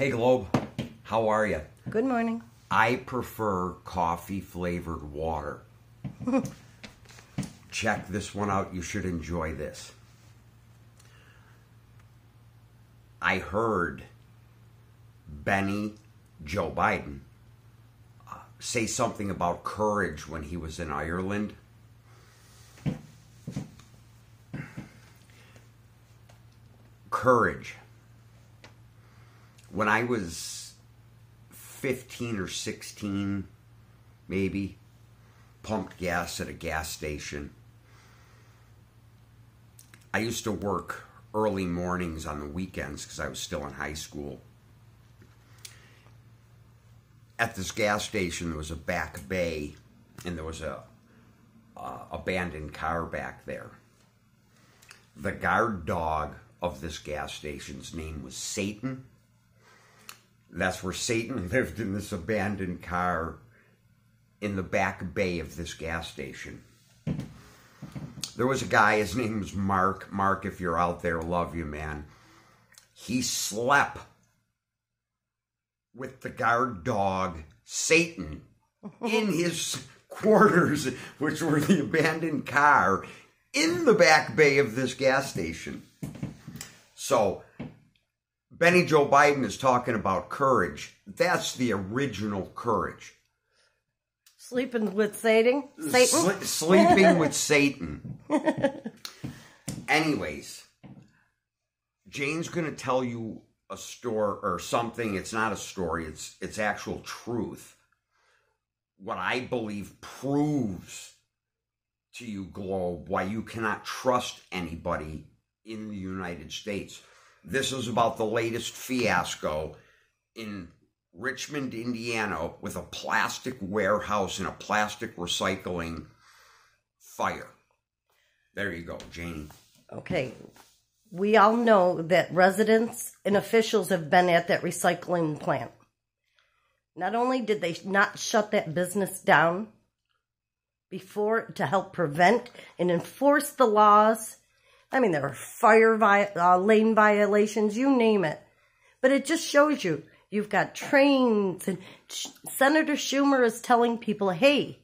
Hey Globe, how are you? Good morning. I prefer coffee flavored water. Check this one out. You should enjoy this. I heard Benny Joe Biden uh, say something about courage when he was in Ireland. Courage. When I was 15 or 16, maybe, pumped gas at a gas station. I used to work early mornings on the weekends because I was still in high school. At this gas station, there was a back bay, and there was a uh, abandoned car back there. The guard dog of this gas station's name was Satan. That's where Satan lived in this abandoned car in the back bay of this gas station. There was a guy, his name was Mark. Mark, if you're out there, love you, man. He slept with the guard dog, Satan, in his quarters, which were the abandoned car, in the back bay of this gas station. So, Benny Joe Biden is talking about courage. That's the original courage. Sleeping with Satan? Satan? Sle- sleeping with Satan. Anyways, Jayne's going to tell you a story or something. It's not a story. It's it's actual truth. What I believe proves to you, Globe, why you cannot trust anybody in the United States. This is about the latest fiasco in Richmond, Indiana, with a plastic warehouse and a plastic recycling fire. There you go, Janie. Okay. We all know that residents and officials have been at that recycling plant. Not only did they not shut that business down before to help prevent and enforce the laws, I mean, there are fire vi- uh, lane violations, you name it. But it just shows you You've got trains, and Senator Schumer is telling people, hey,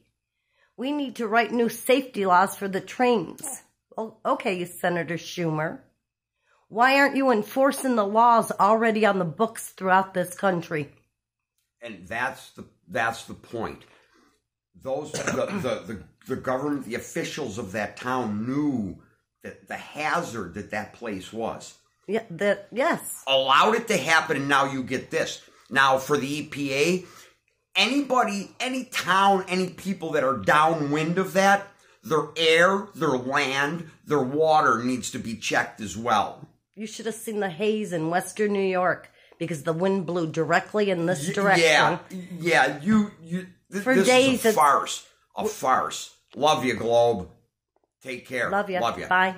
we need to write new safety laws for the trains. Well, okay, Senator Schumer. Why aren't you enforcing the laws already on the books throughout this country? And that's the that's the point. Those the, the, the, the government, the officials of that town knew that the hazard that that place was. Yeah, that yes. Allowed it to happen, and now you get this. Now for the EPA, anybody, any town, any people that are downwind of that, their air, their land, their water needs to be checked as well. You should have seen the haze in Western New York because the wind blew directly in this direction. Yeah, yeah. You, you. Th- For this days, is a farce. A farce. Love you, Globe. Take care. Love you. Love you. Bye.